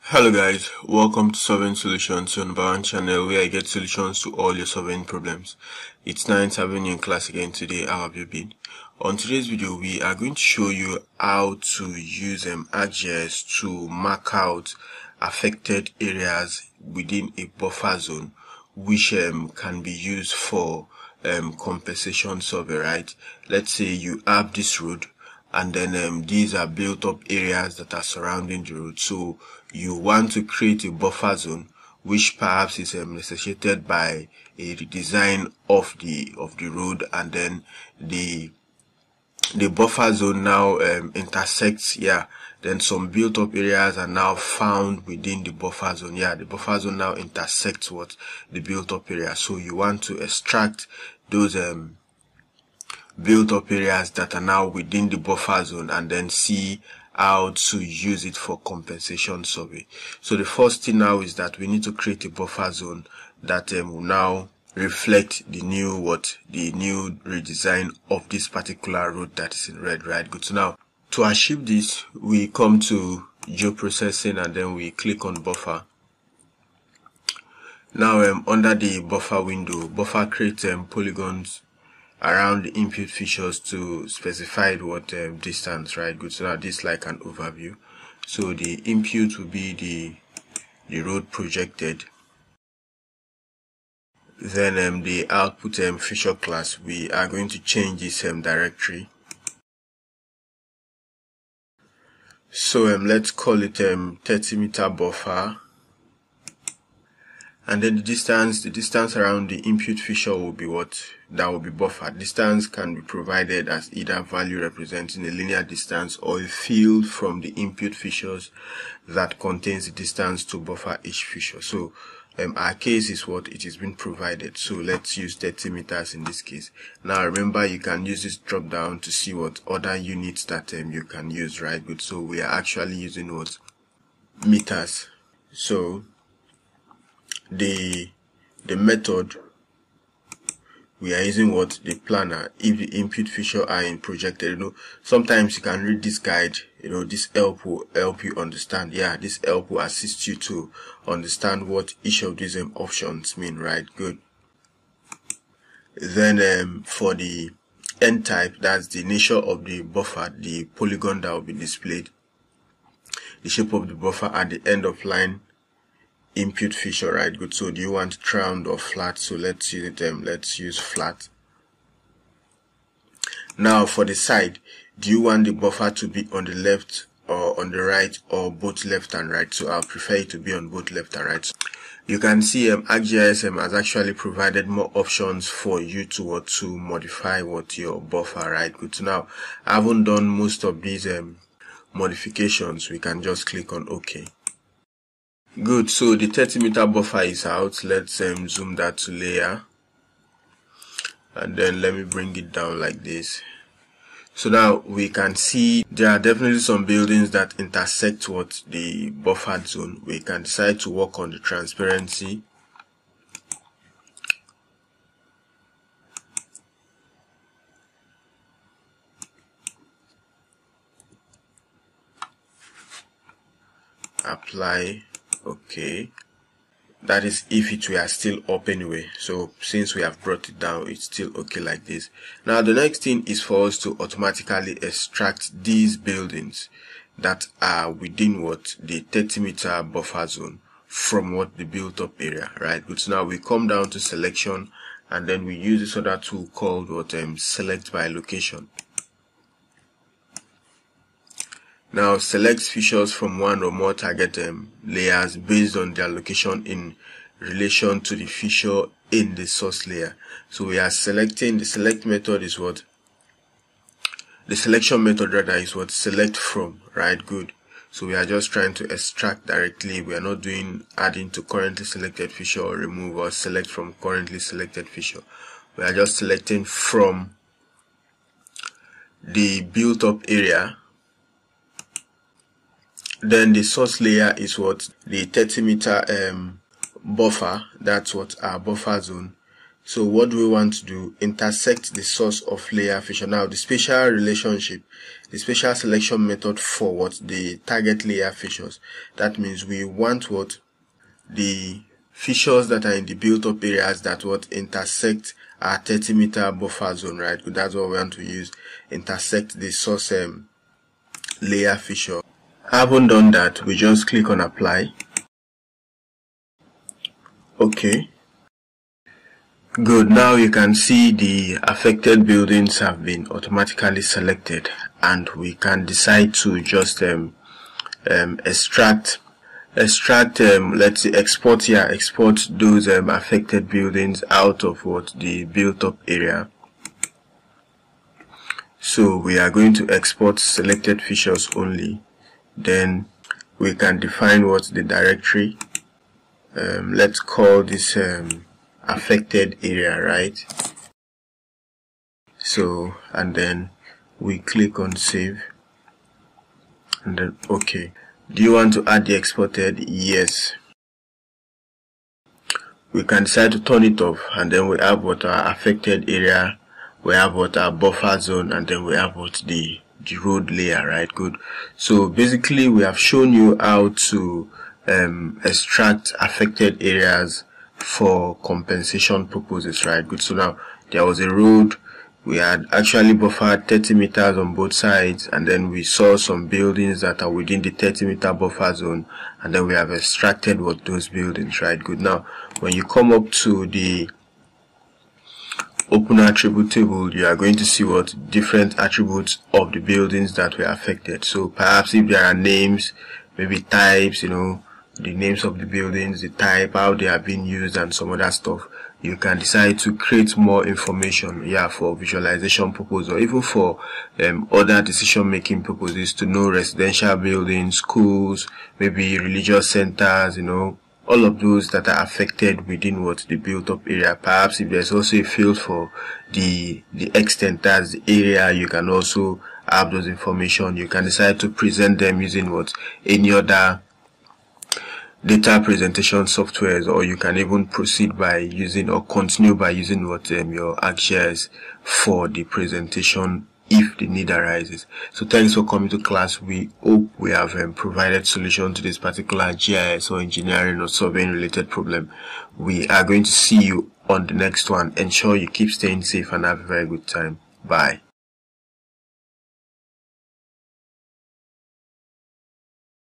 Hello guys, welcome to Surveying Solutions, on one channel where I get solutions to all your surveying problems. It's 9th Avenue in class again today, how have you been? On today's video, we are going to show you how to use um, ArcGIS to mark out affected areas within a buffer zone which um, can be used for um, compensation survey, right? Let's say you have this road and then um, these are built up areas that are surrounding the road. So you want to create a buffer zone which perhaps is um, necessitated by a redesign of the of the road. And then the the buffer zone now um, intersects yeah. Then some built up areas are now found within the buffer zone yeah. The buffer zone now intersects what the built up area. So you want to extract those um, built up areas that are now within the buffer zone and then see how to use it for compensation survey. So the first thing now is that we need to create a buffer zone that um, will now reflect the new what the new redesign of this particular road that is in red right? Good. So now to achieve this we come to geoprocessing and then we click on buffer. Now um, under the buffer window buffer creates um, polygons around the input features to specify what um, distance right? Good so now this like an overview. So the input will be the the road projected. Then um, the output um, feature class we are going to change this um, directory. So um, let's call it um, 30 meter buffer and then the distance the distance around the input feature will be what? That will be buffered. Distance can be provided as either value representing a linear distance or a field from the input features that contains the distance to buffer each feature so um, our case is what it has been provided. So let's use 30 meters in this case. Now remember you can use this drop down to see what other units that um, you can use right? Good so we are actually using what? Meters. So the the method we are using what the planar if the input feature are in projected you know sometimes you can read this guide you know this help will help you understand. Yeah this help will assist you to understand what each of these um, options mean right? Good. Then um, for the end type that's the nature of the buffer the polygon that will be displayed. The shape of the buffer at the end of line input feature right? Good. So do you want round or flat? So let's use um, let's use flat. Now for the side do you want the buffer to be on the left or on the right or both left and right? So I'll prefer it to be on both left and right. You can see um, ArcGIS um, has actually provided more options for you to what to modify what your buffer right? Good. So now I haven't done most of these um, modifications. We can just click on OK Good, so the 30 meter buffer is out. Let's um, zoom that to layer. And then let me bring it down like this. So now we can see there are definitely some buildings that intersect what the buffered zone. We can decide to work on the transparency. Apply okay. That is if it were still up anyway. So since we have brought it down it's still okay like this. Now the next thing is for us to automatically extract these buildings that are within what? The 30 meter buffer zone from what the built up area right? So now we come down to selection and then we use this other tool called what um, select by location Now select features from one or more target um, layers based on their location in relation to the feature in the source layer. So we are selecting the select method is what the selection method rather is what select from right good. So we are just trying to extract directly. We are not doing adding to currently selected feature or remove or select from currently selected feature. We are just selecting from the built up area then the source layer is what the 30 meter um, buffer that's what our buffer zone So what do we want to do? Intersect the source of layer feature. Now the spatial relationship, the spatial selection method for what the target layer features. That means we want what the features that are in the built up areas that what intersect our 30 meter buffer zone, right? That's what we want to use. Intersect the source um, layer feature. Having done that, we just click on apply. Okay. Good, now you can see the affected buildings have been automatically selected and we can decide to just um, um, extract extract um, let's say export here export those um, affected buildings out of what the built up area. So we are going to export selected features only then we can define what the directory um, let's call this um, affected area right? So and then we click on save. And then okay. Do you want to add the exported? Yes. We can decide to turn it off and then we have what our affected area we have what our buffer zone and then we have what the the road layer right good so basically we have shown you how to um, extract affected areas for compensation purposes, right? Good. So now there was a road. We had actually buffered 30 meters on both sides, and then we saw some buildings that are within the 30 meter buffer zone, and then we have extracted what those buildings, right? Good. Now, when you come up to the open attribute table, you are going to see what different attributes of the buildings that were affected. So perhaps if there are names, maybe types, you know, the names of the buildings, the type, how they are being used and some other stuff. You can decide to create more information, yeah, for visualization purposes or even for um, other decision making purposes to know residential buildings, schools, maybe religious centers, you know, all of those that are affected within what the built up area. Perhaps if there's also a field for the, the extent that's the area, you can also have those information. You can decide to present them using what any other data presentation softwares or you can even proceed by using or continue by using what um, your ArcGIS for the presentation if the need arises. So thanks for coming to class. We hope we have um, provided solution to this particular GIS or engineering or surveying related problem. We are going to see you on the next one. Ensure you keep staying safe and have a very good time. Bye.